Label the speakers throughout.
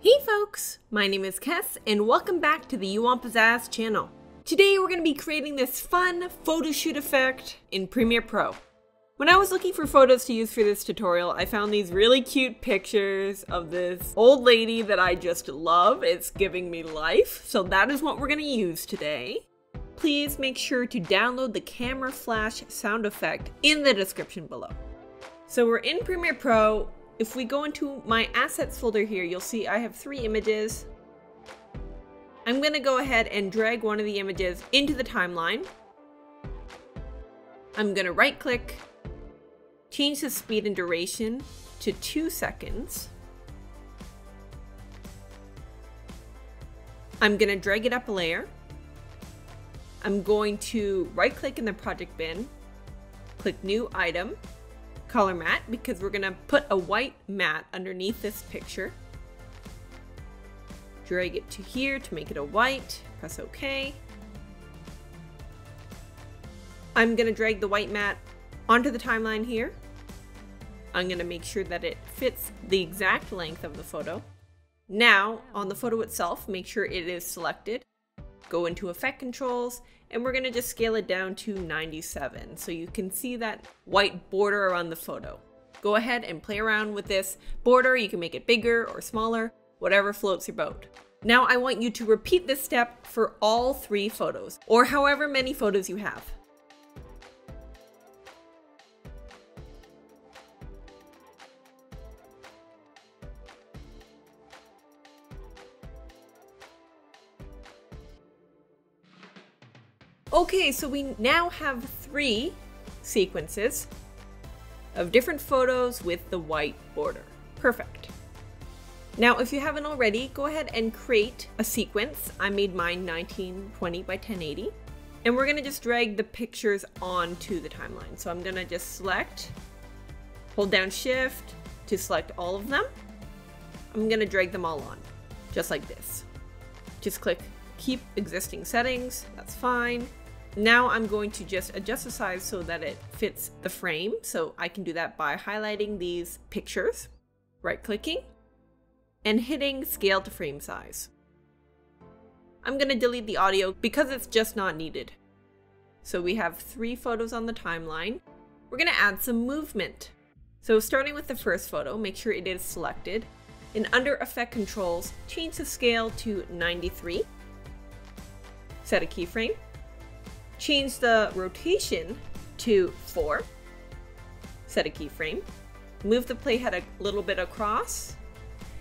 Speaker 1: Hey folks, my name is Kes and welcome back to the You Want Pizzazz channel. Today we're going to be creating this fun photo shoot effect in Premiere Pro. When I was looking for photos to use for this tutorial, I found these really cute pictures of this old lady that I just love. It's giving me life, so that is what we're going to use today. Please make sure to download the camera flash sound effect in the description below. So we're in Premiere Pro. If we go into my assets folder here, you'll see I have three images. I'm going to go ahead and drag one of the images into the timeline. I'm going to right click, change the speed and duration to two seconds. I'm going to drag it up a layer. I'm going to right click in the project bin, click new item, color matte because we're gonna put a white matte underneath this picture. Drag it to here to make it a white, press OK. I'm gonna drag the white matte onto the timeline here. I'm gonna make sure that it fits the exact length of the photo. Now, on the photo itself, make sure it is selected go into effect controls, and we're gonna just scale it down to 97 so you can see that white border around the photo. Go ahead and play around with this border. You can make it bigger or smaller, whatever floats your boat. Now I want you to repeat this step for all three photos, or however many photos you have. Okay, so we now have three sequences of different photos with the white border. Perfect. Now, if you haven't already, go ahead and create a sequence. I made mine 1920 by 1080. And we're gonna just drag the pictures onto the timeline. So I'm gonna just select, hold down shift to select all of them. I'm gonna drag them all on, just like this. Just click keep existing settings, that's fine. Now I'm going to just adjust the size so that it fits the frame. So I can do that by highlighting these pictures, right clicking, and hitting scale to frame size. I'm going to delete the audio because it's just not needed. So we have three photos on the timeline. We're going to add some movement. So starting with the first photo, make sure it is selected. And under effect controls, change the scale to 93. Set a keyframe change the rotation to 4, set a keyframe, move the playhead a little bit across,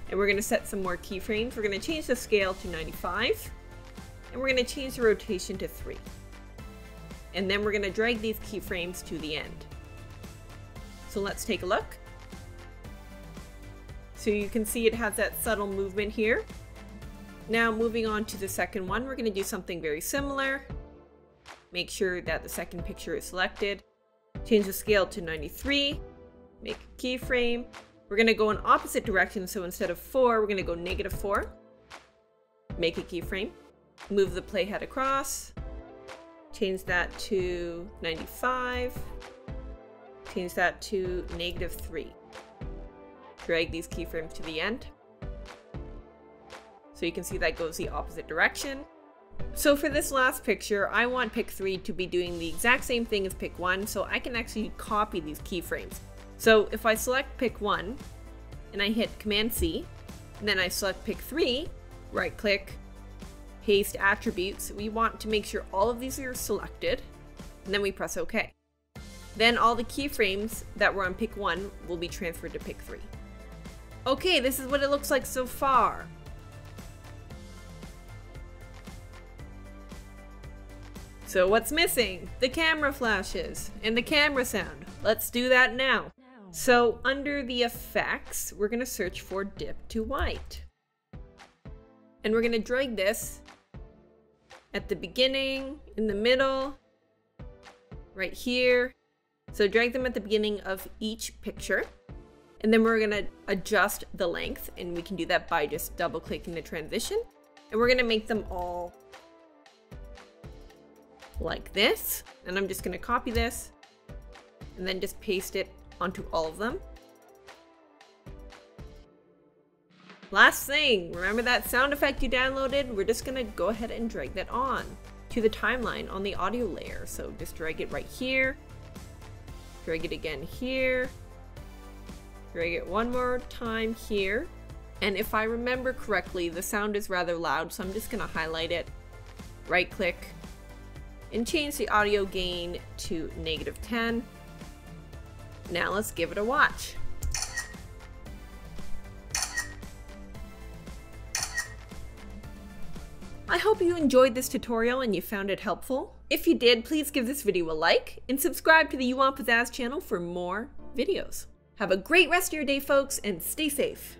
Speaker 1: and we're going to set some more keyframes. We're going to change the scale to 95, and we're going to change the rotation to 3. And then we're going to drag these keyframes to the end. So let's take a look. So you can see it has that subtle movement here. Now moving on to the second one, we're going to do something very similar. Make sure that the second picture is selected. Change the scale to 93. Make a keyframe. We're going to go in opposite direction, so instead of 4, we're going to go negative 4. Make a keyframe. Move the playhead across. Change that to 95. Change that to negative 3. Drag these keyframes to the end. So you can see that goes the opposite direction. So for this last picture, I want pick 3 to be doing the exact same thing as pick 1, so I can actually copy these keyframes. So if I select pick 1, and I hit Command C, and then I select pick 3, right click, paste attributes, we want to make sure all of these are selected, and then we press OK. Then all the keyframes that were on pick 1 will be transferred to pick 3. Okay, this is what it looks like so far. So what's missing? The camera flashes and the camera sound. Let's do that now. So under the effects, we're gonna search for dip to white. And we're gonna drag this at the beginning, in the middle, right here. So drag them at the beginning of each picture. And then we're gonna adjust the length and we can do that by just double clicking the transition. And we're gonna make them all like this. And I'm just gonna copy this and then just paste it onto all of them. Last thing, remember that sound effect you downloaded? We're just gonna go ahead and drag that on to the timeline on the audio layer. So just drag it right here, drag it again here, drag it one more time here. And if I remember correctly, the sound is rather loud, so I'm just gonna highlight it, right click, and change the audio gain to negative 10. Now let's give it a watch. I hope you enjoyed this tutorial and you found it helpful. If you did, please give this video a like and subscribe to the You Want Pizzazz channel for more videos. Have a great rest of your day, folks, and stay safe.